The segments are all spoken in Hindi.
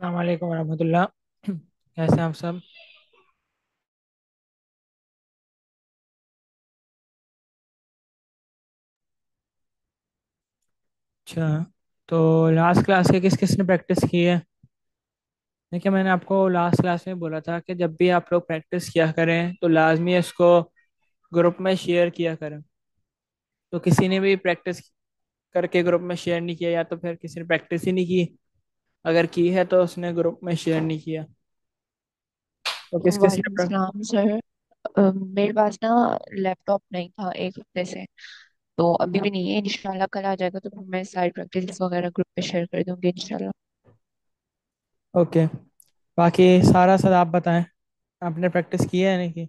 वालेकुम रहमतुल्लाह कैसे आप सब? अच्छा तो लास्ट क्लास के किस किस ने प्रैक्टिस की है? देखिए, मैंने आपको लास्ट क्लास में बोला था कि जब भी आप लोग प्रैक्टिस किया करें तो लाजमी इसको ग्रुप में शेयर किया करें। तो किसी ने भी प्रैक्टिस करके ग्रुप में शेयर नहीं किया या तो फिर किसी ने प्रैक्टिस ही नहीं की अगर की है तो उसने ग्रुप में शेयर नहीं किया। तो किस किस ने वालेकुम सलाम सर अ, मेरे पास ना लैपटॉप नहीं था एक हफ़्ते से। तो अभी भी नहीं है इंशाल्लाह कल आ जाएगा तो फिर मैं सारी प्रैक्टिस वगैरह ग्रुप पे शेयर कर दूँगी इंशाल्लाह। ओके बाकी सारा सर आप बताएँ आपने प्रैक्टिस की है या नहीं की?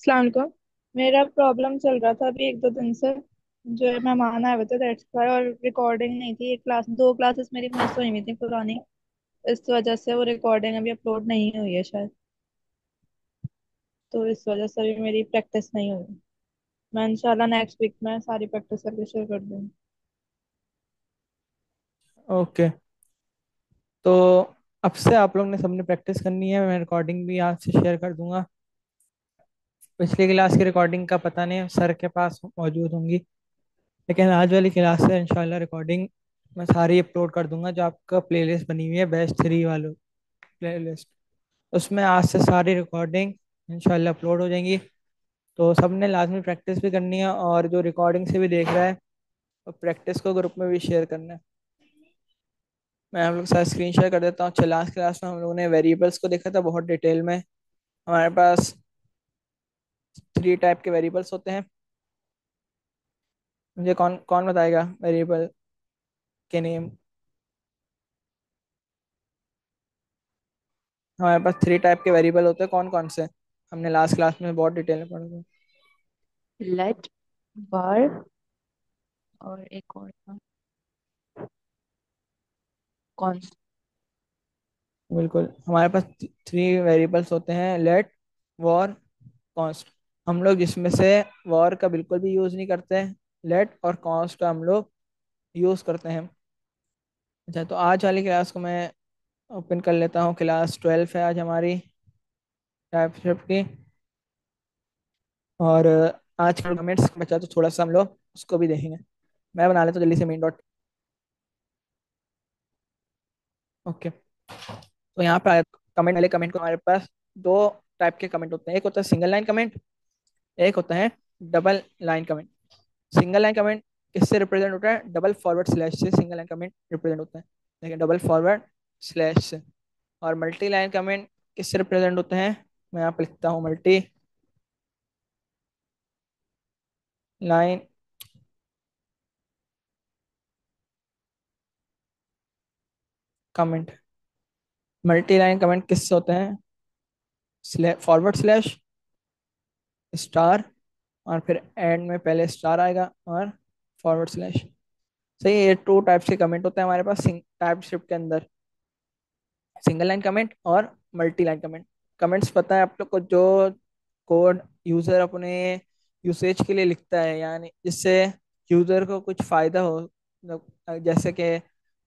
अस्सलाम वालेकुम मेरा प्रॉब्लम चल रहा था अभी एक दो दिन से। जो है, मेहमान आए हुए थे दैट्स व्हाई और रिकॉर्डिंग नहीं थी। एक क्लास दो क्लासेस मेरी मिस हुई हुई थी पुरानी। इस वजह से वो रिकॉर्डिंग अभी अपलोड नहीं हुई है शायद। तो इस वजह से अभी मेरी प्रैक्टिस नहीं हुई। मैं इंशाल्लाह नेक्स्ट वीक में सारी प्रैक्टिस करके शेयर कर दूँगी। Okay okay. तो अब से आप लोग ने सबने प्रैक्टिस करनी है। मैं रिकॉर्डिंग भी आज से शेयर कर दूँगा। पिछली क्लास की रिकॉर्डिंग का पता नहीं, सर के पास मौजूद होंगी। लेकिन आज वाली क्लास से इंशाल्लाह रिकॉर्डिंग मैं सारी अपलोड कर दूँगा, जो आपका प्लेलिस्ट बनी हुई है बेस्ट थ्री वालों प्लेलिस्ट उसमें आज से सारी रिकॉर्डिंग इंशाल्लाह अपलोड हो जाएँगी। तो सबने लाजमी प्रैक्टिस भी करनी है और जो रिकॉर्डिंग से भी देख रहा है तो प्रैक्टिस को ग्रुप में भी शेयर करना है। मैं हम लोग साथ स्क्रीन शेयर कर देता हूँ। लास्ट क्लास में हम लोगों ने वेरिएबल्स को देखा था, बहुत डिटेल में। हमारे पास थ्री टाइप के वेरिएबल्स होते हैं। मुझे कौन कौन बताएगा वेरिएबल के नेम हमारे पास थ्री टाइप के वेरिएबल होते हैं कौन कौन से? हमने लास्ट क्लास में बहुत डिटेल में पढ़ा था। लेट bar और एक और था। कौन बिल्कुल हमारे पास थ्री वेरिएबल्स होते हैं लेट वॉर कॉन्स्ट हम लोग जिसमें से वॉर का बिल्कुल भी यूज़ नहीं करते लेट और कॉन्स्ट का हम लोग यूज़ करते हैं। अच्छा तो आज वाली क्लास को मैं ओपन कर लेता हूँ। क्लास ट्वेल्व है आज हमारी टाइपस्क्रिप्ट की। और आज का कमेंट्स बचा तो थोड़ा सा हम लोग उसको भी देखेंगे। मैं बना लेता हूँ जल्दी से मेन डॉट ओके तो यहाँ पे कमेंट वाले कमेंट को हमारे पास दो टाइप के कमेंट होते हैं। एक होता है सिंगल लाइन कमेंट एक होता है double line comment single line comment किससे रिप्रेजेंट होता है? डबल फॉरवर्ड स्लैश से सिंगल लाइन कमेंट रिप्रेजेंट होता है। देखिए डबल फॉरवर्ड स्लैश से और मल्टी लाइन कमेंट किससे रिप्रेजेंट होते हैं? मैं यहाँ पर लिखता हूँ multi line comment multi line comment किससे होते हैं? फॉरवर्ड स्लैश स्टार और फिर एंड में पहले स्टार आएगा और फॉरवर्ड स्लैश सही ये टू टाइप के कमेंट होते हैं हमारे पास टाइप स्क्रिप्ट के अंदर। सिंगल लाइन कमेंट और मल्टी लाइन कमेंट कमेंट्स पता है आप लोग को जो कोड यूज़र अपने यूसेज के लिए लिखता है, यानी जिससे यूज़र को कुछ फ़ायदा हो मतलब जैसे कि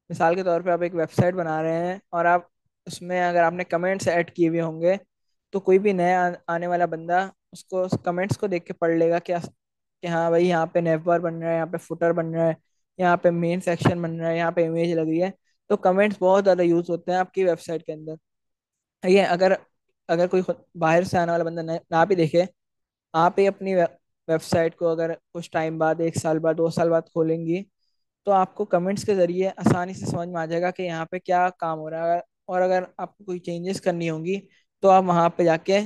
मिसाल के तौर पे आप एक वेबसाइट बना रहे हैं और आप उसमें अगर आपने कमेंट्स ऐड किए हुए होंगे तो कोई भी नया आने वाला बंदा उसको कमेंट्स को देख के पढ़ लेगा क्या कि हाँ भाई यहाँ पे नेवर बन रहा है, यहाँ पे फुटर बन रहा है, यहाँ पे मेन सेक्शन बन रहा है, यहाँ पे इमेज लग रही है। तो कमेंट्स बहुत ज़्यादा यूज़ होते हैं आपकी वेबसाइट के अंदर। ये अगर अगर कोई बाहर से आने वाला बंदा ना भी देखे, आप ही अपनी वेबसाइट को अगर कुछ टाइम बाद, एक साल बाद, दो साल बाद खोलेंगी तो आपको कमेंट्स के ज़रिए आसानी से समझ में आ जाएगा कि यहाँ पे क्या काम हो रहा है। और अगर आपको कोई चेंजेस करनी होंगी तो आप वहाँ पे जाके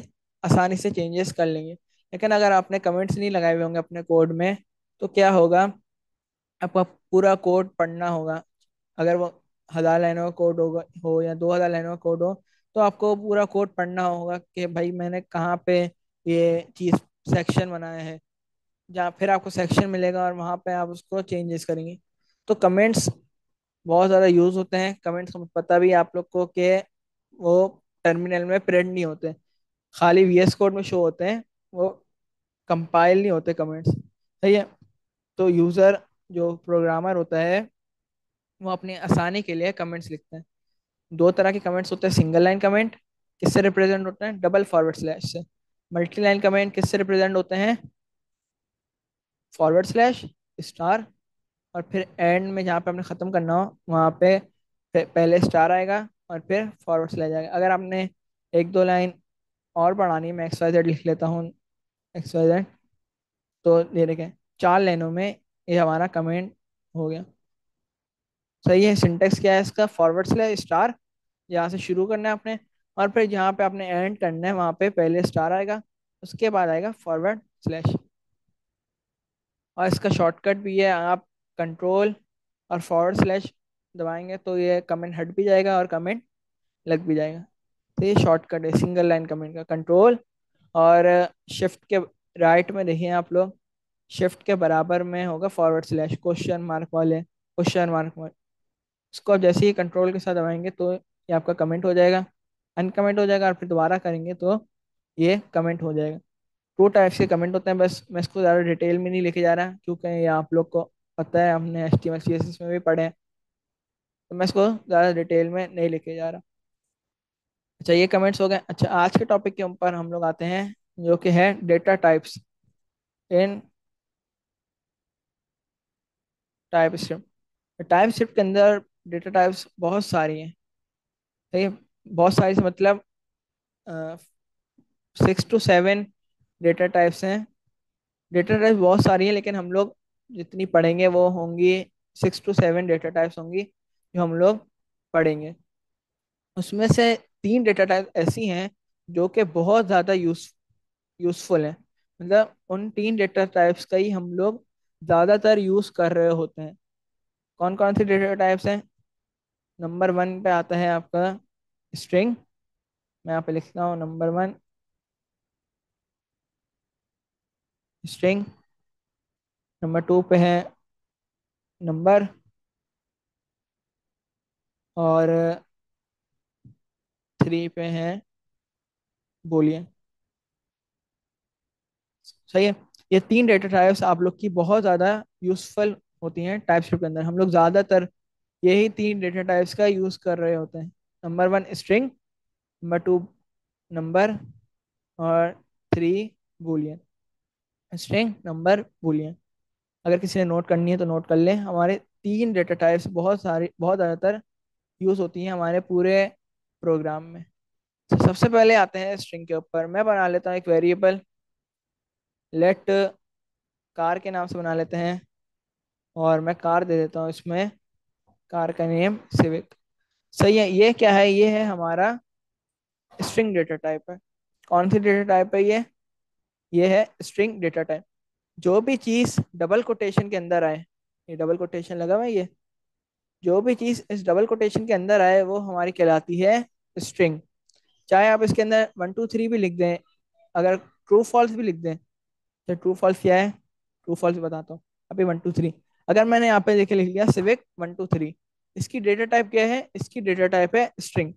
आसानी से चेंजेस कर लेंगे। लेकिन अगर आपने कमेंट्स नहीं लगाए हुए होंगे अपने कोड में तो क्या होगा? आपका पूरा कोड पढ़ना होगा। अगर वो हज़ार लाइनों का कोड होगा, हो या दो हज़ार लाइनों का कोड हो तो आपको पूरा कोड पढ़ना होगा कि भाई मैंने कहाँ पे ये चीज़ सेक्शन बनाया है। जहाँ फिर आपको सेक्शन मिलेगा और वहाँ पे आप उसको चेंजेस करेंगे। तो कमेंट्स बहुत ज़्यादा यूज़ होते हैं। कमेंट्स पता भी आप लोग को कि वो टर्मिनल में प्रिंट नहीं होते। खाली वीएस कोड में शो होते हैं, वो कंपाइल नहीं होते कमेंट्स सही है? तो यूज़र जो प्रोग्रामर होता है, वो अपनी आसानी के लिए कमेंट्स लिखते हैं। दो तरह के कमेंट्स होते हैं सिंगल लाइन कमेंट किससे रिप्रेजेंट होते हैं? डबल फॉरवर्ड स्लैश से। मल्टी लाइन कमेंट किससे रिप्रेजेंट होते हैं? फॉरवर्ड स्लैश स्टार और फिर एंड में जहाँ पे आपने ख़त्म करना हो, वहाँ पे- पहले स्टार आएगा और फिर फॉरवर्ड स्लैश आएगा। अगर आपने एक दो लाइन और बढ़ानी मैं एक्स वाई जेड लिख लेता हूँ। एक्स वाई जेड तो ये देखें, चार लाइनों में ये हमारा कमेंट हो गया। सही है, सिंटेक्स क्या है इसका? Forward slash star. यहाँ से शुरू करना है आपने और फिर जहाँ पे आपने एंड करना है, वहाँ पे पहले स्टार आएगा, उसके बाद आएगा फॉरवर्ड स्लैश। और इसका शॉर्टकट भी है, आप कंट्रोल और फॉरवर्ड स्लैश दबाएँगे तो ये कमेंट हट भी जाएगा और कमेंट लग भी जाएगा। तो ये शॉर्टकट है सिंगल लाइन कमेंट का कंट्रोल और शिफ्ट के राइट में देखिए आप लोग शिफ्ट के बराबर में होगा फॉरवर्ड स्लैश क्वेश्चन मार्क वाले क्वेश्चन मार्क वाले इसको आप जैसे ही कंट्रोल के साथ दबाएँगे तो ये आपका कमेंट हो जाएगा। अनकमेंट हो जाएगा और फिर दोबारा करेंगे तो ये कमेंट हो जाएगा। टू टाइप्स के कमेंट होते हैं, बस मैं इसको ज़्यादा डिटेल में नहीं लेके जा रहा, क्योंकि ये आप लोग को पता है, हमने एस टी में भी पढ़े हैं। तो मैं इसको ज़्यादा डिटेल में नहीं लेके जा रहा। अच्छा ये कमेंट्स हो गए। अच्छा आज के टॉपिक के ऊपर हम लोग आते हैं, जो कि है data types in TypeScript TypeScript के अंदर डेटा टाइप्स बहुत सारी हैं। सही है? बहुत सारी से मतलब six two seven data types हैं। डेटा टाइप्स बहुत सारी हैं, लेकिन हम लोग जितनी पढ़ेंगे वो होंगी six two seven data types होंगी, जो हम लोग पढ़ेंगे। उसमें से तीन डेटा टाइप ऐसी हैं जो कि बहुत ज़्यादा यूज़ यूजफुल हैं। मतलब उन तीन डेटा टाइप्स का ही हम लोग ज़्यादातर यूज़ कर रहे होते हैं। कौन कौन से डेटा टाइप्स हैं? नंबर वन पे आता है आपका स्ट्रिंग मैं यहाँ पे लिखता हूँ number one string number two पे है नंबर और थ्री पे है। बोलिए। सही है। ये तीन डेटा टाइप्स आप लोग की बहुत ज़्यादा यूजफुल होती हैं टाइपस्क्रिप्ट के अंदर। हम लोग ज़्यादातर यही तीन डेटा टाइप्स का यूज़ कर रहे होते हैं। Number one string number two number और three boolean string number boolean अगर किसी ने नोट करनी है तो नोट कर लें। हमारे तीन डेटा टाइप्स बहुत सारी, बहुत ज़्यादातर यूज़ होती हैं। हमारे पूरे प्रोग्राम में। तो सबसे पहले आते हैं स्ट्रिंग के ऊपर। मैं बना लेता हूँ एक वेरिएबल लेट कार के नाम से बना लेते हैं। और मैं कार दे देता हूँ इसमें। कार का नेम सिविक सही है, ये क्या है? ये है हमारा स्ट्रिंग डेटा टाइप है। कौन सी डेटा टाइप है ये? ये है स्ट्रिंग डेटा टाइप जो भी चीज़ डबल कोटेशन के अंदर आए, ये डबल कोटेशन लगा हुआ है ये? जो भी चीज़ इस डबल कोटेशन के अंदर आए, वो हमारी कहलाती है स्ट्रिंग चाहे आप इसके अंदर वन टू थ्री भी लिख दें, अगर ट्रू फॉल्स भी लिख दें तो ट्रू फॉल्स क्या है? ट्रू फॉल्स बताता हूँ। अभी वन टू थ्री अगर मैंने यहाँ पे देखे लिख लिया सिविक वन टू थ्री इसकी डेटा टाइप क्या है? इसकी डेटा टाइप है स्ट्रिंग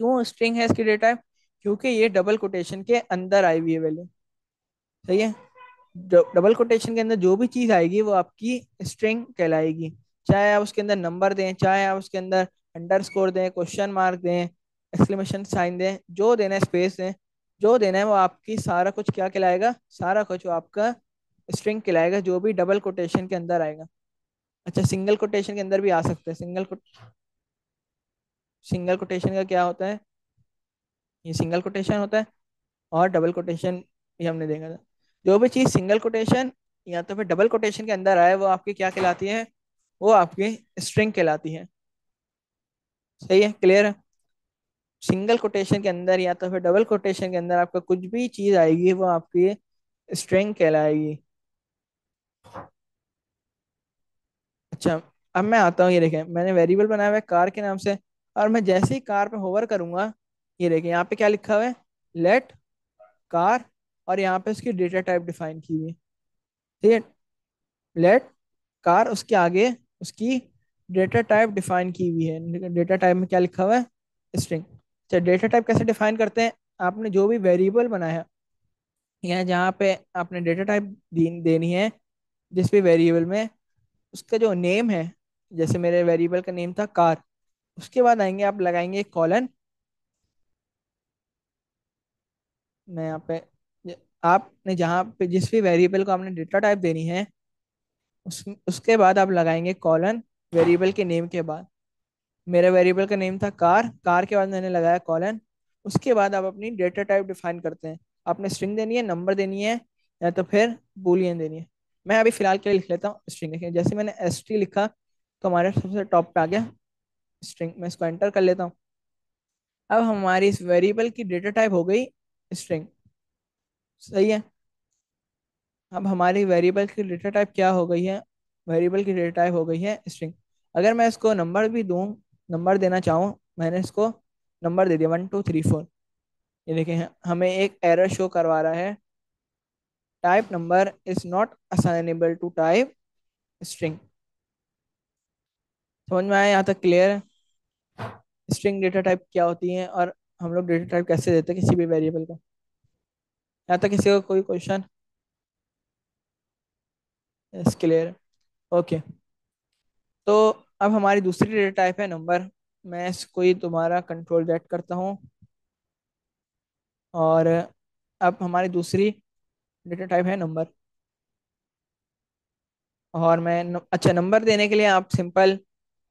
क्यों स्ट्रिंग है इसकी डेटा टाइप क्योंकि ये डबल कोटेशन के अंदर आई हुई है वैल्यू सही है? डबल कोटेशन के अंदर जो भी चीज़ आएगी, वो आपकी स्ट्रिंग कहलाएगी। चाहे आप उसके अंदर नंबर दें, चाहे आप उसके अंदर अंडर स्कोर दें क्वेश्चन मार्क दें एक्सक्लेमेशन साइन दें, जो देना है स्पेस दें, जो देना है वो आपकी सारा कुछ क्या कहलाएगा? सारा कुछ आपका स्ट्रिंग कहलाएगा, जो भी डबल कोटेशन के अंदर आएगा। अच्छा सिंगल कोटेशन के अंदर भी आ सकता है। सिंगल सिंगल कोटेशन का क्या होता है? ये सिंगल कोटेशन होता है और डबल कोटेशन ये हमने देखा था। जो भी चीज़ सिंगल कोटेशन या तो फिर डबल कोटेशन के अंदर आए, वो आपकी क्या कहलाती है? वो आपकी स्ट्रिंग कहलाती है। सही है क्लियर है? सिंगल कोटेशन के अंदर या तो फिर डबल कोटेशन के अंदर आपका कुछ भी चीज़ आएगी, वो आपकी स्ट्रिंग कहलाएगी। अच्छा अब मैं आता हूँ, ये देखें, मैंने वेरिएबल बनाया हुआ है कार के नाम से, और मैं जैसे ही कार पे होवर करूँगा, ये देखें, यहाँ पे क्या लिखा हुआ है? लेट कार और यहाँ पे उसकी डेटा टाइप डिफाइन की हुई ठीक है? लेट कार उसके आगे उसकी डेटा टाइप डिफाइन की हुई है। डेटा टाइप में क्या लिखा हुआ है? स्ट्रिंग। अच्छा डेटा टाइप कैसे डिफाइन करते हैं? आपने जो भी वेरिएबल बनाया, या जहाँ पे आपने डेटा टाइप देनी है, जिस भी वेरिएबल में, उसका जो नेम है, जैसे मेरे वेरिएबल का नेम था कार, उसके बाद आएँगे, आप लगाएँगे कॉलन। मैं यहाँ पे, आपने जहाँ पे जिस भी वेरिएबल को आपने डेटा टाइप देनी है, उस, उसके बाद आप लगाएँगे कॉलन। वेरिएबल के नेम के बाद। मेरा वेरिएबल का नेम था कार। कार के बाद मैंने लगाया कॉलन। उसके बाद आप अपनी डेटा टाइप डिफाइन करते हैं। आपने स्ट्रिंग देनी है, नंबर देनी है, या तो फिर बूलियन देनी है। मैं अभी फ़िलहाल के लिए लिख लेता हूँ स्ट्रिंग लिखें जैसे मैंने एस टी लिखा तो हमारे सबसे टॉप पे आ गया स्ट्रिंग। मैं इसको एंटर कर लेता हूँ। अब हमारी इस वेरिएबल की डेटा टाइप हो गई स्ट्रिंग। सही है? अब हमारी वेरिएबल की डेटा टाइप क्या हो गई है? वेरिएबल की डेटा टाइप हो गई है स्ट्रिंग। अगर मैं इसको नंबर भी दूँ, नंबर देना चाहूँ, मैंने इसको नंबर दे दिया वन टू थ्री फोर ये देखें हमें एक एरर शो करवा रहा है। Type number is not assignable to type string समझ में आया? यहाँ तक क्लियर स्ट्रिंग डेटा टाइप क्या होती है और हम लोग डेटा टाइप कैसे देते हैं किसी भी वेरिएबल का? यहाँ तक किसी का कोई क्वेश्चन क्लियर ओके तो अब हमारी दूसरी डेटा टाइप है नंबर मैं इसको ही तुम्हारा कंट्रोल जेट करता हूँ. और अब हमारी दूसरी डेटा टाइप है नंबर और मैं न, अच्छा नंबर देने के लिए आप सिंपल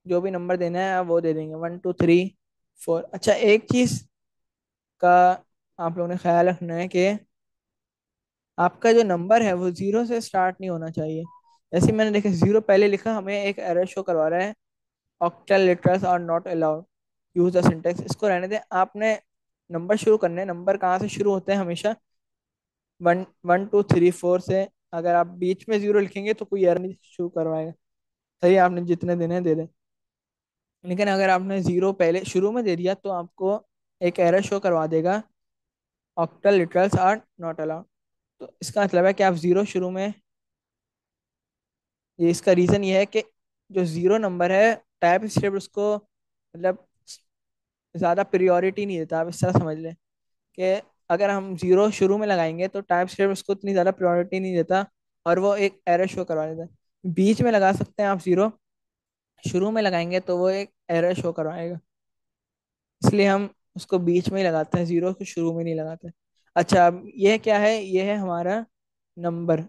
जो भी नंबर देना है आप वो दे देंगे. वन टू थ्री फोर अच्छा एक चीज़ का आप लोगों ने ख्याल रखना है कि आपका जो नंबर है वो ज़ीरो से स्टार्ट नहीं होना चाहिए. जैसे मैंने देखा ज़ीरो पहले लिखा, हमें एक एरर शो करवा रहा है octal literals are not allowed use the syntax इसको रहने दें। आपने नंबर शुरू करने नंबर कहाँ से शुरू होते हैं हमेशा? One one two three four से। अगर आप बीच में ज़ीरो लिखेंगे तो कोई एरर नहीं शुरू करवाएगा। सही, आपने जितने देने दे दें। लेकिन अगर आपने ज़ीरो पहले शुरू में दे दिया तो आपको एक एरर शो करवा देगा। Octal literals are not allowed तो इसका मतलब है कि आप ज़ीरो शुरू में ये इसका रीजन ये है कि जो ज़ीरो नंबर है टाइप स्क्रिप्ट उसको मतलब ज़्यादा प्रियोरिटी नहीं देता। आप इस तरह समझ लें कि अगर हम ज़ीरो शुरू में लगाएँगे तो टाइप स्क्रिप्ट उसको इतनी ज़्यादा प्रियोरिटी नहीं देता और वो एक एरर शो करवा देता है। बीच में लगा सकते हैं आप ज़ीरो शुरू में लगाएँगे तो वो एक एरर शो करवाएगा। इसलिए हम उसको बीच में ही लगाते हैं ज़ीरो को शुरू में नहीं लगाते। अच्छा अब यह क्या है? ये है हमारा नंबर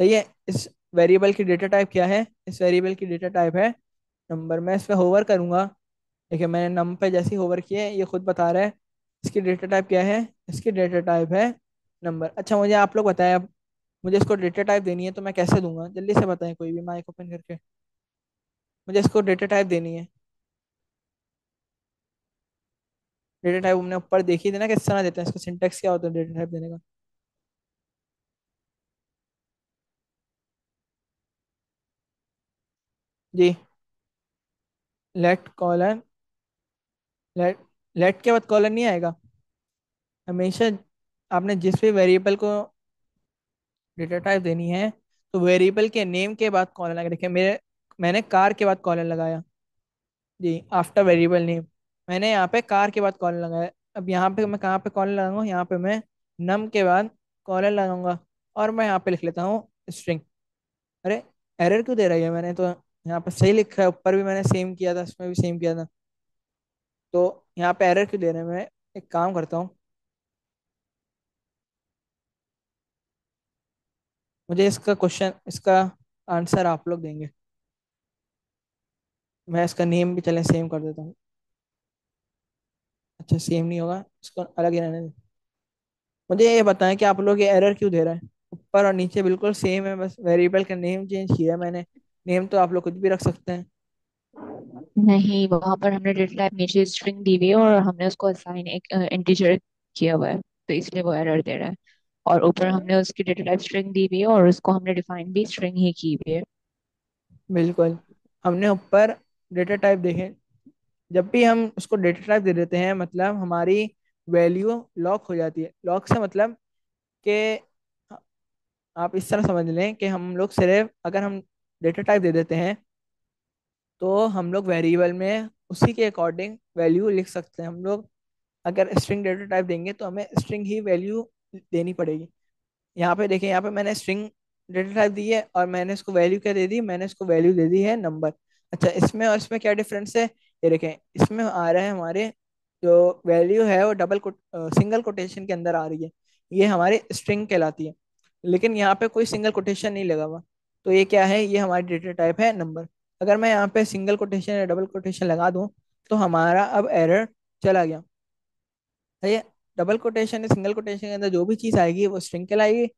सही है इस वेरिएबल की डेटा टाइप क्या है? इस वेरिएबल की डेटा टाइप है नंबर। मैं इस पर होवर करूँगा। देखिए, मैंने नम पे जैसे होवर किया है, ये खुद बता रहा है। इसकी डेटा टाइप क्या है? इसकी डेटा टाइप है नंबर। अच्छा मुझे आप लोग बताएँ अब। मुझे इसको डेटा टाइप देनी है तो मैं कैसे दूँगा? जल्दी से बताएँ कोई भी माइक ओपन करके। मुझे इसको डेटा टाइप देनी है। डेटा टाइप हमने ऊपर देखी थी ना, किस तरह देते हैं इसको? सिंटेक्स क्या होता है डेटा टाइप देने का? जी। लेट कॉलन लेट लेट के बाद कॉलन नहीं आएगा। हमेशा आपने जिस भी वेरिएबल को डेटा टाइप देनी है तो वेरिएबल के नेम के बाद कॉलन लगा, देखिए मेरे, मैंने कार के बाद कॉलन लगाया। जी आफ्टर वेरिएबल नेम मैंने यहाँ पे कार के बाद कॉलन लगाया। अब यहाँ पे मैं कहाँ पे कॉलन लगाऊँगा? यहाँ पे मैं नम के बाद कॉलन लगाऊँगा। और मैं यहाँ पे लिख लेता हूँ स्ट्रिंग अरे एरर क्यों दे रही है मैंने तो यहाँ पर सही लिखा है, ऊपर भी मैंने सेम किया था, इसमें भी सेम किया था। तो यहाँ पे एरर क्यों दे रहे हैं मैं एक काम करता हूँ। मुझे इसका क्वेश्चन इसका आंसर आप लोग देंगे। मैं इसका नेम भी चलें सेम कर देता हूँ। अच्छा सेम नहीं होगा, इसको अलग ही रहने दें। मुझे ये बताएँ कि आप लोग ये एरर क्यों दे रहे हैं? ऊपर और नीचे बिल्कुल सेम है, बस वेरिएबल का नेम चेंज किया मैंने। नेम तो आप लोग कुछ भी रख सकते हैं। नहीं वहाँ पर हमने डेटा टाइप नीचे स्ट्रिंग दी हुई है और हमने उसको असाइन एक इंटीजर किया हुआ है तो इसलिए वो एरर दे रहा है। और ऊपर हमने उसकी डेटा टाइप स्ट्रिंग दी हुई है और उसको हमने डिफाइन भी स्ट्रिंग ही की हुई है। बिल्कुल। हमने ऊपर डेटा टाइप देखे। जब भी हम उसको डेटा टाइप दे देते हैं मतलब हमारी वैल्यू लॉक हो जाती है। लॉक से मतलब कि आप इस तरह समझ लें कि हम लोग सिर्फ़ अगर हम डेटा टाइप दे देते हैं तो हम लोग वेरिएबल में उसी के अकॉर्डिंग वैल्यू लिख सकते हैं। हम लोग अगर स्ट्रिंग डेटा टाइप देंगे तो हमें स्ट्रिंग ही वैल्यू देनी पड़ेगी। यहाँ पे देखें यहाँ पे मैंने स्ट्रिंग डेटा टाइप दी है और मैंने इसको वैल्यू क्या दे दी? मैंने इसको वैल्यू दे दी है नंबर अच्छा इसमें और इसमें क्या डिफरेंस है? ये देखें, इसमें आ रहा है हमारे जो वैल्यू है वो डबल सिंगल कोटेशन के अंदर आ रही है। ये हमारी स्ट्रिंग कहलाती है। लेकिन यहाँ पे कोई सिंगल कोटेशन नहीं लगा हुआ। तो ये क्या है? ये हमारी डेटा टाइप है नंबर अगर मैं यहाँ पे सिंगल कोटेशन या डबल कोटेशन लगा दूँ तो हमारा अब एरर चला गया। सही है? डबल कोटेशन या सिंगल कोटेशन के अंदर जो भी चीज़ आएगी, वो स्ट्रिंग कहलाएगी।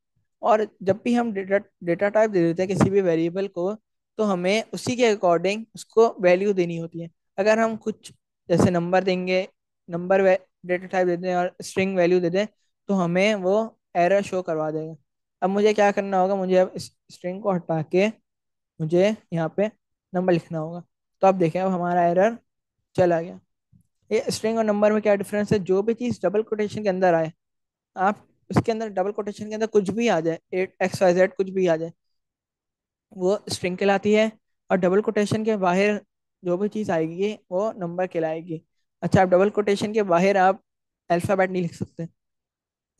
और जब भी हम डेटा डेटा टाइप दे देते हैं किसी भी वेरिएबल को तो हमें उसी के अकॉर्डिंग उसको वैल्यू देनी होती है। अगर हम कुछ, जैसे नंबर देंगे नंबर डेटा टाइप दे दें और स्ट्रिंग वैल्यू दे दें तो हमें वो एरर शो करवा देगा। अब मुझे क्या करना होगा? मुझे अब स्ट्रिंग को हटा के मुझे यहाँ पे नंबर लिखना होगा। तो आप देखें, अब हमारा एरर चला गया। ये स्ट्रिंग और नंबर में क्या डिफरेंस है? जो भी चीज़ डबल कोटेशन के अंदर आए, आप उसके अंदर डबल कोटेशन के अंदर कुछ भी आ जाए एट एक्स वाई जेड कुछ भी आ जाए, वो स्ट्रिंग कहलाती है और डबल कोटेशन के बाहर जो भी चीज़ आएगी, वो नंबर कहलाएगी। अच्छा आप डबल कोटेशन के बाहर आप अल्फ़ाबेट नहीं लिख सकते।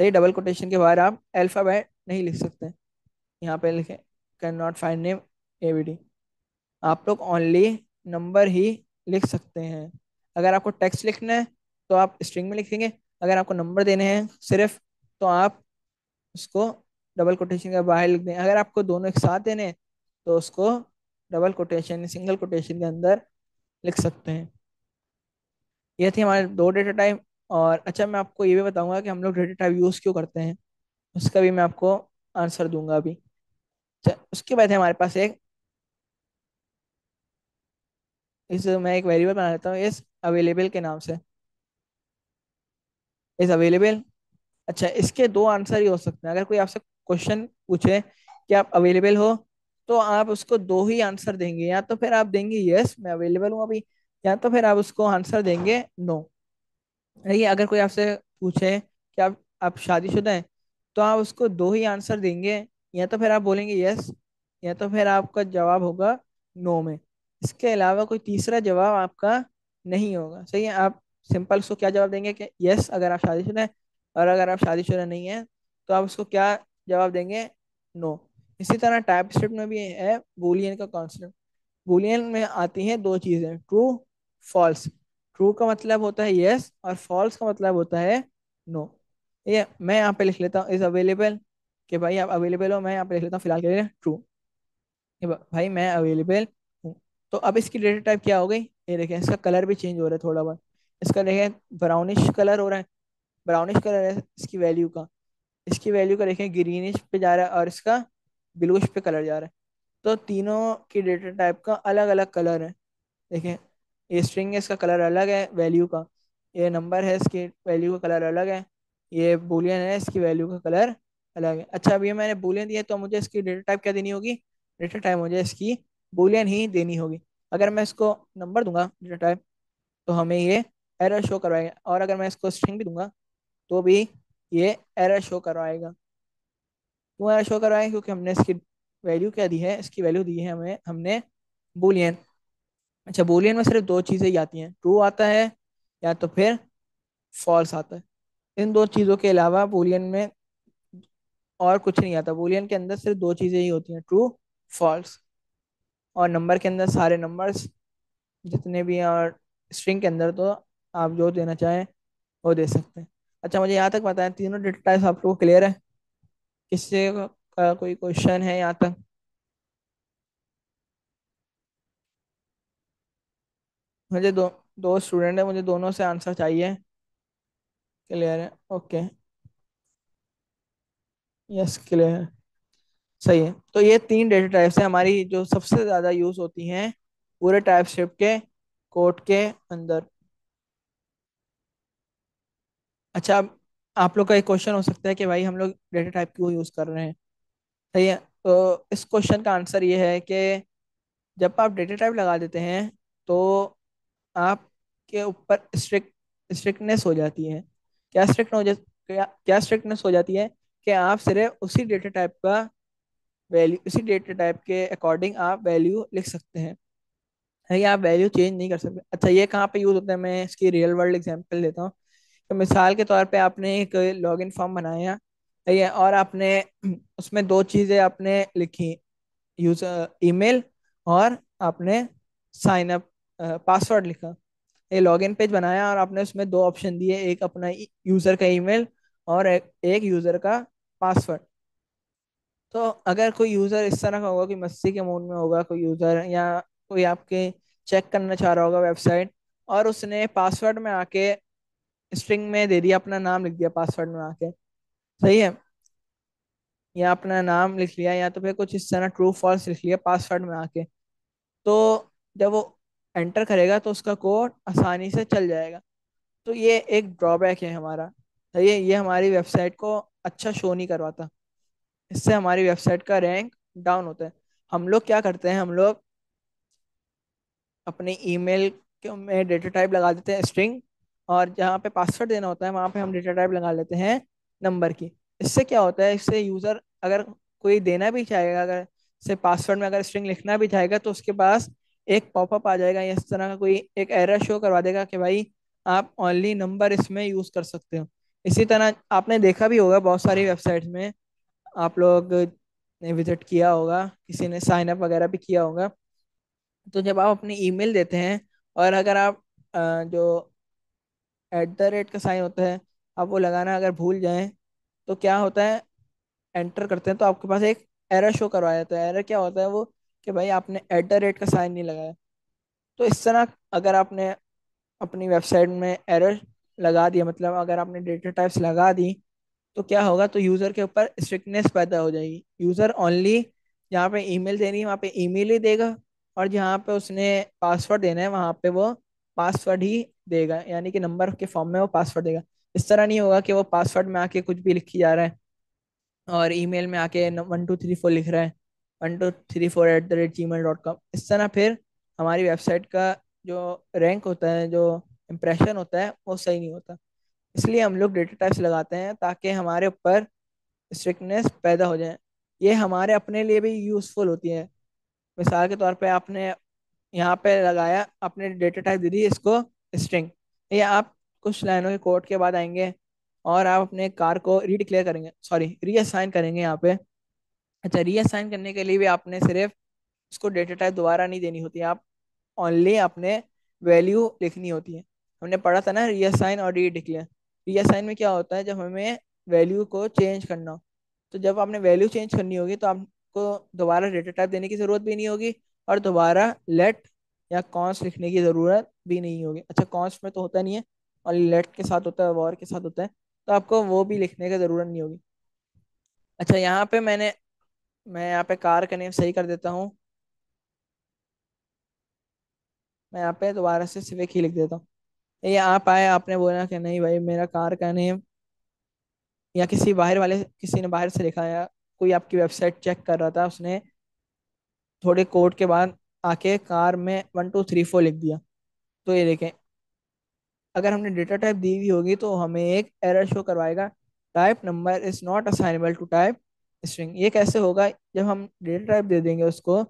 सही डबल कोटेशन के बाहर आप अल्फ़ाबेट नहीं लिख सकते। यहाँ पे लिखे can not find name A B D आप लोग ओनली नंबर ही लिख सकते हैं। अगर आपको टेक्स्ट लिखना है तो आप स्ट्रिंग में लिखेंगे। अगर आपको नंबर देने हैं सिर्फ़ तो आप उसको डबल कोटेशन के बाहर लिख दें। अगर आपको दोनों एक साथ देने हैं तो उसको डबल कोटेशन सिंगल कोटेशन के अंदर लिख सकते हैं। ये थी हमारे दो डेटा टाइप और अच्छा मैं आपको ये भी बताऊँगा कि हम लोग डेटा टाइप यूज़ क्यों करते हैं। उसका भी मैं आपको आंसर दूँगा अभी। अच्छा उसके बाद है हमारे पास एक इस, मैं एक वेरिएबल बना लेता हूँ, इस अवेलेबल के नाम से। इस अवेलेबल अच्छा इसके दो आंसर ही हो सकते हैं। अगर कोई आपसे क्वेश्चन पूछे कि आप अवेलेबल हो तो आप उसको दो ही आंसर देंगे। या तो फिर आप देंगे यस मैं अवेलेबल हूँ अभी, या तो फिर आप उसको आंसर देंगे नो ये अगर कोई आपसे पूछे कि आप आप शादीशुदा हैं तो आप उसको दो ही आंसर देंगे। या तो फिर आप बोलेंगे यस या तो फिर आपका जवाब होगा नो में। इसके अलावा कोई तीसरा जवाब आपका नहीं होगा। सही है? आप सिंपल उसको क्या जवाब देंगे कि यस अगर आप शादीशुदा हैं, और अगर आप शादीशुदा नहीं है तो आप उसको क्या जवाब देंगे? नो इसी तरह टाइप स्क्रिप्ट में भी है बुलियन का कॉन्सेप्ट बुलियन में आती हैं दो चीज़ें ट्रू फॉल्स ट्रू का मतलब होता है यस और फॉल्स का मतलब होता है नो ये मैं यहाँ पे लिख लेता हूँ इज़ अवेलेबल कि भाई आप अवेलेबल हो, मैं यहाँ पे लिख लेता हूँ, फ़िलहाल के लिए ट्रू भाई मैं अवेलेबल हूँ। तो अब इसकी डेटा टाइप क्या हो गई? ये देखें, इसका कलर भी चेंज हो रहा है थोड़ा बहुत। इसका देखें ब्राउनिश कलर हो रहा है। ब्राउनिश कलर है इसकी वैल्यू का। इसकी वैल्यू का देखें ग्रीनिश पे जा रहा है और इसका ब्लूश पे कलर जा रहा है। तो तीनों की डेटा टाइप का अलग अलग कलर है। देखें ये स्ट्रिंग है इसका कलर अलग है वैल्यू का। ये नंबर है, इसकी वैल्यू का कलर अलग है। ये बुलियन है, इसकी वैल्यू का कलर अलग है। अच्छा अभी मैंने बुलियन दिया तो मुझे इसकी डेटा टाइप क्या देनी होगी? डेटा टाइप मुझे इसकी बुलियन ही देनी होगी। अगर मैं इसको नंबर दूँगा डेटा टाइप तो हमें ये एरर शो करवाएगा। और अगर मैं इसको स्ट्रिंग भी दूँगा तो भी ये एरर शो करवाएगा। क्यों एरर शो करवाएगा? क्योंकि हमने इसकी वैल्यू क्या दी है? इसकी वैल्यू दी है हमें, हमने बुलियन अच्छा बोलियन में सिर्फ़ दो चीज़ें ही आती हैं। ट्रू आता है या तो फिर फॉल्स आता है। इन दो चीज़ों के अलावा बोलियन में और कुछ नहीं आता। बोलियन के अंदर सिर्फ़ दो चीज़ें ही होती हैं ट्रू फॉल्स और नंबर के अंदर सारे नंबर्स जितने भी हैं और स्ट्रिंग के अंदर तो आप जो देना चाहें, वो दे सकते हैं। अच्छा मुझे यहाँ तक है तीनों डेटा टाइप्स आप क्लियर है? किससे का कोई क्वेश्चन है यहाँ तक? मुझे दो दो स्टूडेंट है, मुझे दोनों से आंसर चाहिए। क्लियर है? ओके यस क्लियर सही है। तो ये तीन डेटा टाइप्स है हमारी जो सबसे ज़्यादा यूज़ होती हैं, पूरे टाइप शिफ्ट के कोड के अंदर। अच्छा आप लोग का एक क्वेश्चन हो सकता है कि भाई हम लोग डेटा टाइप क्यों यूज़ कर रहे हैं? सही है। तो इस क्वेश्चन का आंसर ये है कि जब आप डेटा टाइप लगा देते हैं तो आपके ऊपर स्ट्रिक्ट स्ट्रिक्टनेस हो जाती है। क्या स्ट्रिक्ट हो जा, क्या स्ट्रिक्टनेस हो जाती है? कि आप सिर्फ़ उसी डेटा टाइप का वैल्यू उसी डेटा टाइप के अकॉर्डिंग आप वैल्यू लिख सकते हैं। है आप वैल्यू चेंज नहीं कर सकते। अच्छा ये कहाँ पे यूज़ होता है? मैं इसकी रियल वर्ल्ड एग्जांपल देता हूँ। तो मिसाल के तौर पे आपने एक लॉगिन फॉर्म बनाया सही है और आपने उसमें दो चीज़ें आपने लिखी यूज़र ईमेल और आपने साइन अप पासवर्ड लिखा। ये लॉगिन पेज बनाया और आपने उसमें दो ऑप्शन दिए एक अपना यूज़र का ईमेल और एक, एक यूज़र का पासवर्ड तो अगर कोई यूज़र इस तरह का होगा कि मस्ती के मूड में होगा कोई यूज़र या कोई आपके चेक करना चाह रहा होगा वेबसाइट और उसने पासवर्ड में आके स्ट्रिंग में दे दिया अपना नाम लिख दिया पासवर्ड में आके सही है? या अपना नाम लिख लिया या तो फिर कुछ इस तरह ट्रू फॉल्स लिख लिया पासवर्ड में आके। तो जब वो एंटर करेगा तो उसका कोड आसानी से चल जाएगा। तो ये एक ड्रॉबैक है हमारा। है? ये हमारी वेबसाइट को अच्छा शो नहीं करवाता। इससे हमारी वेबसाइट का रैंक डाउन होता है। हम लोग क्या करते हैं? हम लोग अपने ईमेल में डेटा टाइप लगा देते हैं स्ट्रिंग और जहाँ पे पासवर्ड देना होता है, वहाँ पे हम डेटा टाइप लगा लेते हैं नंबर की। इससे क्या होता है? इससे यूज़र अगर कोई देना भी चाहेगा, अगर से पासवर्ड में अगर स्ट्रिंग लिखना भी चाहेगा तो उसके पास एक पॉपअप आ जाएगा इस तरह का कोई एक एरर शो करवा देगा कि भाई आप ओनली नंबर इसमें यूज़ कर सकते हो। इसी तरह आपने देखा भी होगा बहुत सारी वेबसाइट्स में आप लोग ने विज़िट किया होगा, किसी ने साइन अप वगैरह भी किया होगा। तो जब आप अपनी ईमेल देते हैं और अगर आप जो एट द रेट का साइन होता है, आप वो लगाना अगर भूल जाएँ तो क्या होता है? एंटर करते हैं तो आपके पास एक एरर शो करवाया जाता है। एरर क्या होता है? वो कि भाई आपने एट द रेट का साइन नहीं लगाया। तो इस तरह अगर आपने अपनी वेबसाइट में एरर लगा दिया मतलब अगर आपने डेटा टाइप्स लगा दी तो क्या होगा? तो यूज़र के ऊपर स्ट्रिक्टनेस पैदा हो जाएगी। यूज़र ओनली जहाँ पे ईमेल देनी है, वहाँ पे ईमेल ही देगा और जहाँ पे उसने पासवर्ड देना है, वहाँ पे वो पासवर्ड ही देगा। यानी कि नंबर के फॉर्म में वो पासवर्ड देगा। इस तरह नहीं होगा कि वो पासवर्ड में आके कुछ भी लिखी जा रहा है और ईमेल में आके वन टू थ्री फोर लिख रहा है। One two three four at the rate gmail dot com इस तरह फिर हमारी वेबसाइट का जो रैंक होता है, जो इम्प्रेशन होता है, वो सही नहीं होता। इसलिए हम लोग डेटा टाइप्स लगाते हैं ताकि हमारे ऊपर स्ट्रिक्टनेस पैदा हो जाए। ये हमारे अपने लिए भी यूज़फुल होती है। मिसाल के तौर पे आपने यहाँ पे लगाया, आपने डेटा टाइप दे दी इसको स्ट्रिंग ये आप कुछ लाइनों के कोड के बाद आएँगे और आप अपने कार को रीडिक्लेयर करेंगे। सॉरी रीअसाइन करेंगे यहाँ पे। अच्छा रीअसाइन करने के लिए भी आपने सिर्फ़ उसको डेटा टाइप दोबारा नहीं देनी होती है आप ओनली अपने वैल्यू लिखनी होती है। हमने पढ़ा था ना रीअसाइन और री डिक्लेयर रीअसाइन में क्या होता है, जब हमें वैल्यू को चेंज करना हो तो जब आपने वैल्यू चेंज करनी होगी तो आपको दोबारा डेटा टाइप देने की ज़रूरत भी नहीं होगी और दोबारा लेट या कॉन्स लिखने की ज़रूरत भी नहीं होगी। अच्छा कॉन्स में तो होता नहीं है, और लेट के साथ होता है वॉर के साथ होता है तो आपको वो भी लिखने की ज़रूरत नहीं होगी। अच्छा यहाँ पे मैंने मैं यहाँ पे कार का नेम सही कर देता हूँ। मैं यहाँ पे दोबारा से सिविक ही लिख देता हूँ। ये आप आए, आपने बोला कि नहीं भाई, मेरा कार का नेम या किसी बाहर वाले, किसी ने बाहर से लिखा या कोई आपकी वेबसाइट चेक कर रहा था, उसने थोड़े कोड के बाद आके कार में वन टू थ्री फोर लिख दिया। तो ये देखें, अगर हमने डेटा टाइप दी हुई होगी तो हमें एक एरर शो करवाएगा। Type number is not assignable to type string ये कैसे होगा? जब हम डेटा टाइप दे देंगे उसको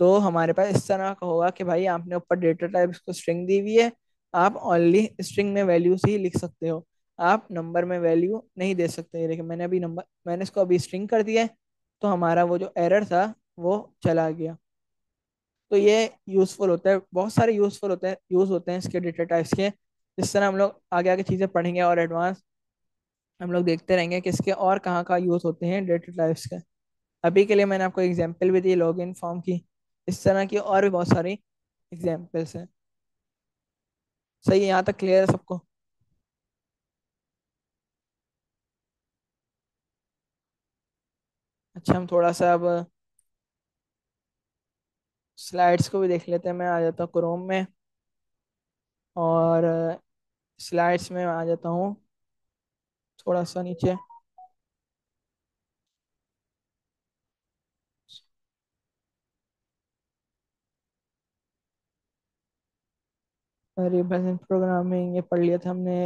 तो हमारे पास इस तरह का होगा कि भाई आपने ऊपर डेटा टाइप इसको स्ट्रिंग दी हुई है, आप ओनली स्ट्रिंग में वैल्यू से ही लिख सकते हो। आप नंबर में वैल्यू नहीं दे सकते। लेकिन मैंने अभी नंबर मैंने इसको अभी स्ट्रिंग कर दिया है तो हमारा वो जो एरर था, वो चला गया। तो ये यूजफुल होता है, बहुत सारे यूजफुल होते हैं यूज़ होते हैं इसके डेटा टाइप्स के, जिस तरह हम लोग आगे आगे चीज़ें पढ़ेंगे और एडवांस हम लोग देखते रहेंगे कि इसके और कहाँ कहाँ यूज़ होते हैं डेटा टाइप्स के। अभी के लिए मैंने आपको एग्ज़ाम्पल भी दी लॉग इन फॉर्म की। इस तरह की और भी बहुत सारी एग्जाम्पल्स हैं। सही है, यहाँ तक क्लियर है सबको? अच्छा हम थोड़ा सा अब स्लाइड्स को भी देख लेते हैं। मैं आ जाता हूँ क्रोम में और स्लाइड्स में आ जाता हूँ। थोड़ा सा नीचे रिप्रेजेंट प्रोग्रामिंग, ये पढ़ लिया था हमने।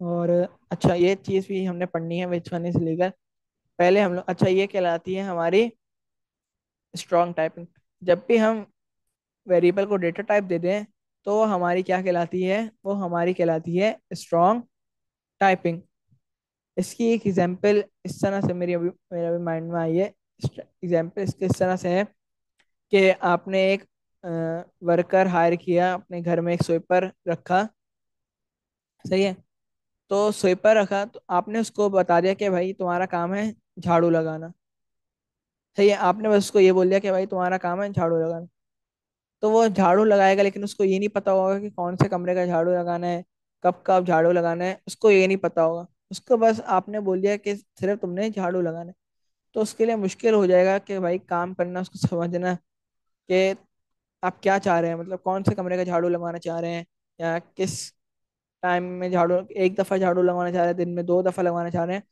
और अच्छा ये चीज़ भी हमने पढ़नी है विच वन इज़ लीगल पहले हम लोग अच्छा ये कहलाती है हमारी स्ट्रॉन्ग टाइपिंग जब भी हम वेरिएबल को डेटा टाइप दे दें तो हमारी क्या कहलाती है? वो हमारी कहलाती है स्ट्रॉन्ग टाइपिंग इसकी एक एग्ज़ाम्पल इस तरह से मेरी अभी, मेरे अभी माइंड में आई है। एग्ज़ाम्पल इसके इस तरह से है कि आपने एक वर्कर हायर किया, अपने घर में एक स्वीपर रखा। सही है? तो स्वीपर रखा तो आपने उसको बता दिया कि भाई तुम्हारा काम है झाड़ू लगाना। सही है? आपने बस उसको ये बोल दिया कि भाई तुम्हारा काम है झाड़ू लगाना। तो वो झाड़ू लगाएगा, लेकिन उसको ये नहीं पता होगा कि कौन से कमरे का झाड़ू लगाना है, कब कब झाड़ू लगाना है, उसको ये नहीं पता होगा। उसको बस आपने बोल दिया कि सिर्फ़ तुमने झाड़ू लगाना। तो उसके लिए मुश्किल हो जाएगा कि भाई काम करना, उसको समझना कि आप क्या चाह रहे हैं मतलब कौन से कमरे का झाड़ू लगाना चाह रहे हैं या किस टाइम में झाड़ू, एक दफ़ा झाड़ू लगवाना चाह रहे हैं, दिन में दो दफ़ा लगवाना चाह रहे हैं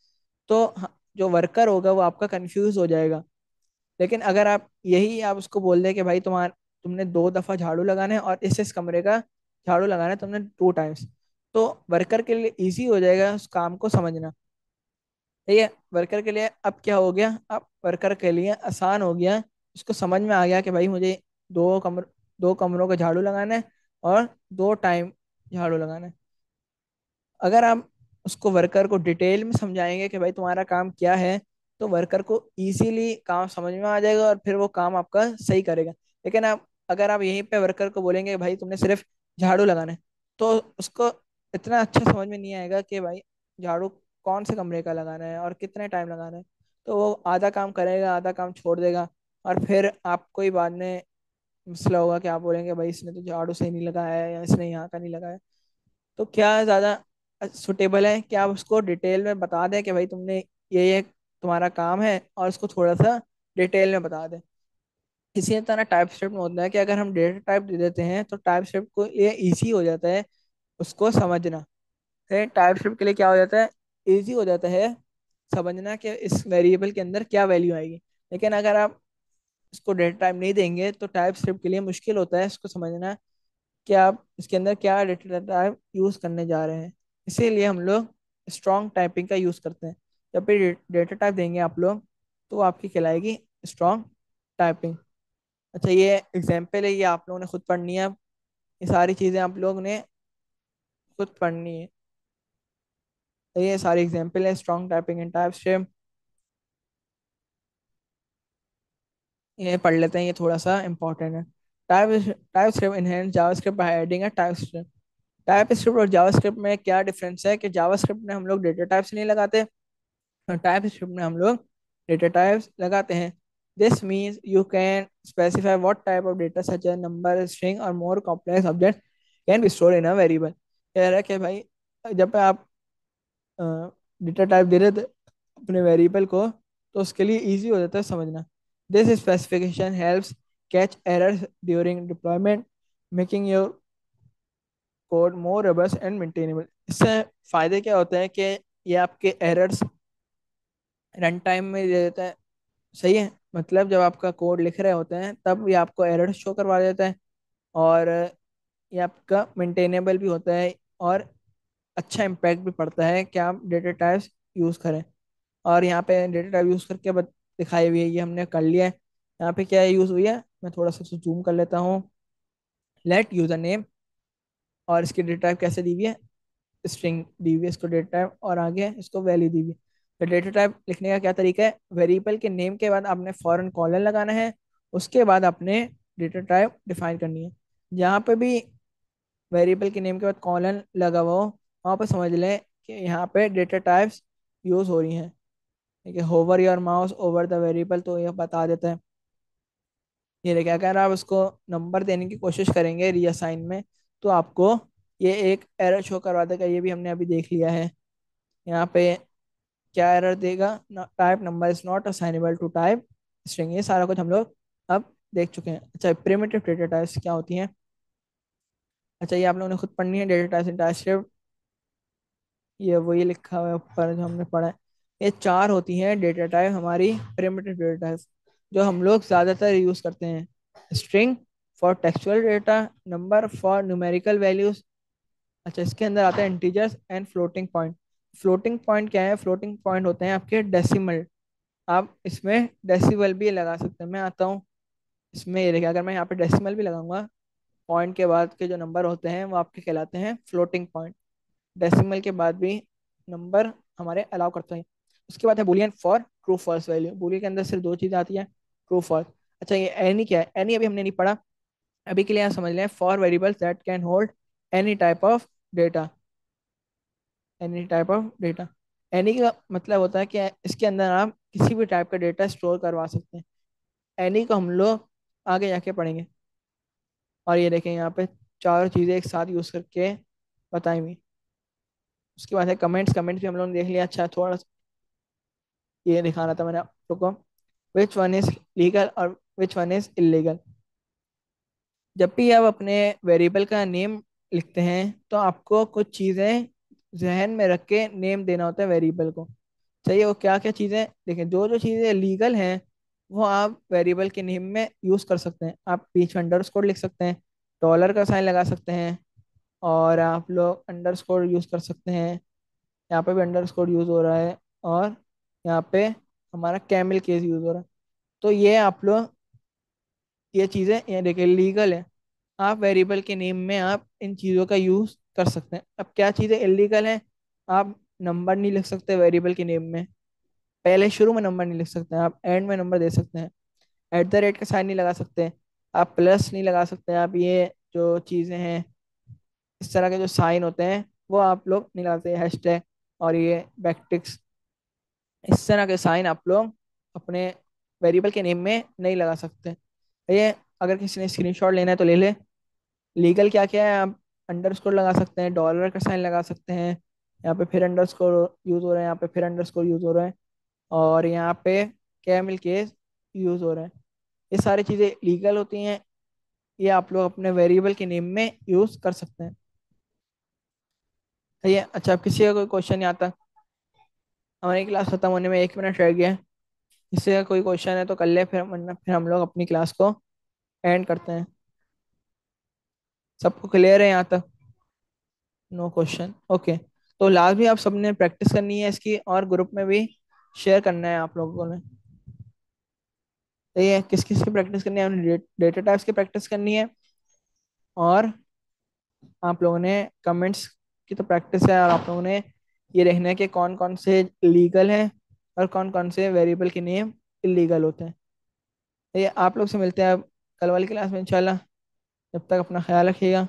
तो जो वर्कर होगा वो आपका कन्फ्यूज़ हो जाएगा। लेकिन अगर आप यही आप उसको बोल दें कि भाई तुम्हारा, तुमने दो दफ़ा झाड़ू लगाना है और इस इस कमरे का झाड़ू लगाना है तुमने टू टाइम्स तो वर्कर के लिए इजी हो जाएगा उस काम को समझना। ठीक है? वर्कर के लिए अब क्या हो गया? अब वर्कर के लिए आसान हो गया। उसको समझ में आ गया कि भाई मुझे दो कमर, दो कमरों का झाड़ू लगाना है और दो टाइम झाड़ू लगाना है। अगर आप उसको वर्कर को डिटेल में समझाएँगे कि भाई तुम्हारा काम क्या है तो वर्कर को इजीली काम समझ में आ जाएगा और फिर वो काम आपका सही करेगा। लेकिन आप, अगर आप यहीं पे वर्कर को बोलेंगे भाई तुमने सिर्फ़ झाड़ू लगाना है तो उसको इतना अच्छा समझ में नहीं आएगा कि भाई झाड़ू कौन से कमरे का लगाना है और कितने टाइम लगाना है। तो वो आधा काम करेगा, आधा काम छोड़ देगा और फिर आपको ही बाद में मसला होगा कि आप बोलेंगे, भाई, इसने तो झाड़ू सही नहीं लगाया है या इसने यहाँ का नहीं लगाया तो क्या ज़्यादा सुटेबल है कि आप उसको डिटेल में बता दें कि भाई तुमने ये ये तुम्हारा काम है और उसको थोड़ा सा डिटेल में बता दें। इसी तरह टाइप स्क्रिप्ट में होता है कि अगर हम डेटा टाइप दे देते हैं तो टाइप स्क्रिप्ट को ये ईजी हो जाता है उसको समझना। टाइप स्क्रिप्ट के लिए क्या हो जाता है? इजी हो जाता है समझना कि इस वेरिएबल के अंदर क्या वैल्यू आएगी। लेकिन अगर आप इसको डेटा टाइप नहीं देंगे तो टाइप स्क्रिप्ट के लिए मुश्किल होता है इसको समझना कि आप इसके अंदर क्या डेटा टाइप यूज़ करने जा रहे हैं। इसीलिए हम लोग स्ट्रॉन्ग टाइपिंग का यूज़ करते हैं। जब भी डेटा टाइप देंगे आप लोग तो आपकी कहलाएगी स्ट्रॉन्ग टाइपिंग अच्छा ये एग्ज़ाम्पल है, ये आप लोगों ने खुद पढ़नी है। ये सारी चीज़ें आप लोग ने खुद पढ़नी है। तो ये सारी एग्ज़ाम्पल है स्ट्रॉन्ग टाइपिंग इन टाइप ये पढ़ लेते हैं, ये थोड़ा सा इंपॉर्टेंट है। Type TypeScript enhance JavaScript by adding a TypeScript TypeScript और जावास्क्रिप्ट में क्या डिफरेंस है कि जावास्क्रिप्ट में हम लोग डेटा टाइप्स नहीं लगाते टाइप स्क्रिप्ट में हम लोग डेटा टाइप्स लगाते हैं। This means you can specify what type of data such as number string और more complex object can be store in a variable कह रहा है कि भाई, जब आप डेटा टाइप दे रहे थे अपने वेरिएबल को तो उसके लिए इजी हो जाता है समझना। This specification helps catch errors during deployment making your code more robust and maintainable इससे फ़ायदे क्या होते हैं कि ये आपके एरर्स रन टाइम में दे देता है। सही है? मतलब जब आपका कोड लिख रहे होते हैं, तब ये आपको एरर शो करवा देता है और ये आपका मेंटेनेबल भी होता है। और अच्छा इम्पैक्ट भी पड़ता है कि आप डेटा टाइप्स यूज़ करें। और यहाँ पे डेटा टाइप यूज़ करके दिखाई हुई है, ये हमने कर लिया है। यहाँ पे क्या यूज़ हुई है? मैं थोड़ा सा जूम कर लेता हूँ। लेट यूज़र नेम और इसकी डेटा टाइप कैसे दी हुई है? स्ट्रिंग दी हुई है इसको डेटा टाइप और आगे इसको वैल्यू दी हुई है। तो डेटा टाइप लिखने का क्या तरीका है? वेरिएबल के नेम के बाद आपने फॉरन कॉलर लगाना है। उसके बाद आपने डेटा टाइप डिफाइन करनी है। जहाँ पे भी वेरिएबल के नेम के बाद कॉलन लगा हुआ हो, वहाँ पर समझ लें कि यहाँ पे डेटा टाइप्स यूज़ हो रही हैं। ठीक है hover your mouse over the variable तो ये बता देता है। ये देखिए, अगर आप उसको नंबर देने की कोशिश करेंगे रीअसाइन में तो आपको ये एक एरर शो करवा देगा, ये भी हमने अभी देख लिया है। यहाँ पे क्या एरर देगा? Type number is not assignable to type string ये सारा कुछ हम लोग अब देख चुके हैं। अच्छा प्रिमिटिव डेटा टाइप्स क्या होती हैं? अच्छा ये आप लोगों ने खुद पढ़नी है डेटा टाइप्स इन टाइप ये वही लिखा हुआ है ऊपर जो हमने पढ़ा है। ये चार होती हैं डेटा टाइप, हमारी प्रिमिटिव डेटा टाइप, जो हम लोग ज़्यादातर यूज़ करते हैं। String for textual data number for numerical values. अच्छा इसके अंदर आता है integers and floating point. Floating point क्या है? फ्लोटिंग पॉइंट होते हैं आपके डेसिमल। आप इसमें डेसिमल भी लगा सकते हैं। मैं आता हूँ, इसमें ये देखिए, अगर मैं यहाँ पे डेसिमल भी लगाऊँगा पॉइंट के बाद के जो नंबर होते हैं, वो आपके कहलाते हैं फ्लोटिंग पॉइंट। डेसिमल के बाद भी नंबर हमारे अलाउ करते हैं। उसके बाद है boolean for true false value. Boolean के अंदर सिर्फ़ दो चीज़ें आती हैं, ट्रू फॉल्स। अच्छा ये एनी क्या है? एनी अभी हमने नहीं पढ़ा। अभी के लिए यहाँ समझ लें, for variables that can hold any type of data. Any type of data. Any का मतलब होता है कि इसके अंदर आप किसी भी टाइप का डेटा स्टोर करवा सकते हैं। एनी को हम लोग आगे जाके पढ़ेंगे। और ये देखें यहाँ पे चारों चीज़ें एक साथ यूज़ करके बताई हुई। उसके बाद है कमेंट्स कमेंट्स भी हम लोगों ने देख लिया। अच्छा थोड़ा ये दिखाना था मैंने आप लोग को। विच वन इज़ लीगल और विच वन इज़ इलीगल जब भी आप अपने वेरिएबल का नेम लिखते हैं तो आपको कुछ चीज़ें जहन में रख के नेम देना होता है वेरिएबल को। चाहिए वो क्या क्या चीज़ें? देखें जो जो चीज़ें लीगल हैं वो आप वेरिएबल के नेम में यूज़ कर सकते हैं। आप बीच में अंडरस्कोर लिख सकते हैं डॉलर का साइन लगा सकते हैं, और आप लोग अंडरस्कोर यूज़ कर सकते हैं। यहाँ पे भी अंडरस्कोर यूज़ हो रहा है, और यहाँ पे हमारा कैमल केस यूज़ हो रहा है। तो ये आप लोग, ये चीज़ें ये देखिए लीगल है। आप वेरिएबल के नेम में आप इन चीज़ों का यूज़ कर सकते हैं। अब क्या चीज़ें इलीगल हैं? आप नंबर नहीं लिख सकते वेरिएबल के नेम में। पहले शुरू में नंबर नहीं लिख सकते हैं, आप एंड में नंबर दे सकते हैं। एट द रेट का साइन नहीं लगा सकते, आप प्लस नहीं लगा सकते, आप ये जो चीज़ें हैं, इस तरह के जो साइन होते हैं, वो आप लोग नहीं लगाते हैश टैग और ये बैकटिक्स इस तरह के साइन आप लोग अपने वेरिएबल के नेम में नहीं लगा सकते। ये अगर किसी ने स्क्रीनशॉट लेना है तो ले ले। लीगल क्या क्या है, आप अंडरस्कोर लगा सकते हैं डॉलर का साइन लगा सकते हैं। यहाँ पे फिर अंडरस्कोर यूज़ हो रहा है, यहाँ पे फिर अंडरस्कोर यूज़ हो रहा है। और यहाँ पे कैमिल केस यूज़ हो रहा है। ये सारी चीज़ें लीगल होती हैं। ये आप लोग अपने वेरिएबल के नेम में यूज़ कर सकते हैं। ये अच्छा अब किसी का कोई क्वेश्चन नहीं आता। हमारी क्लास खत्म होने में एक मिनट रह गया है। किसी का कोई क्वेश्चन है तो कर ले फिर, वरना फिर हम लोग अपनी क्लास को एंड करते हैं। सबको क्लियर है यहाँ तक? नो क्वेश्चन ओके तो लास्ट भी आप सबने प्रैक्टिस करनी है इसकी और ग्रुप में भी। शेयर करना है आप लोगों ने। ये किस किस की प्रैक्टिस करनी है? डेटा टाइप्स की प्रैक्टिस करनी है। और आप लोगों ने कमेंट्स की तो प्रैक्टिस है और आप लोगों ने ये देखना है कि कौन कौन से लीगल हैं और कौन कौन से वेरिएबल के नेम इलीगल होते हैं। ये आप लोग से मिलते हैं कल वाली क्लास में इंशाल्लाह। जब तक अपना ख्याल रखिएगा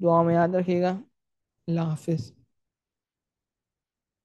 दुआ में याद रखिएगा। अल्लाह हाफिज़।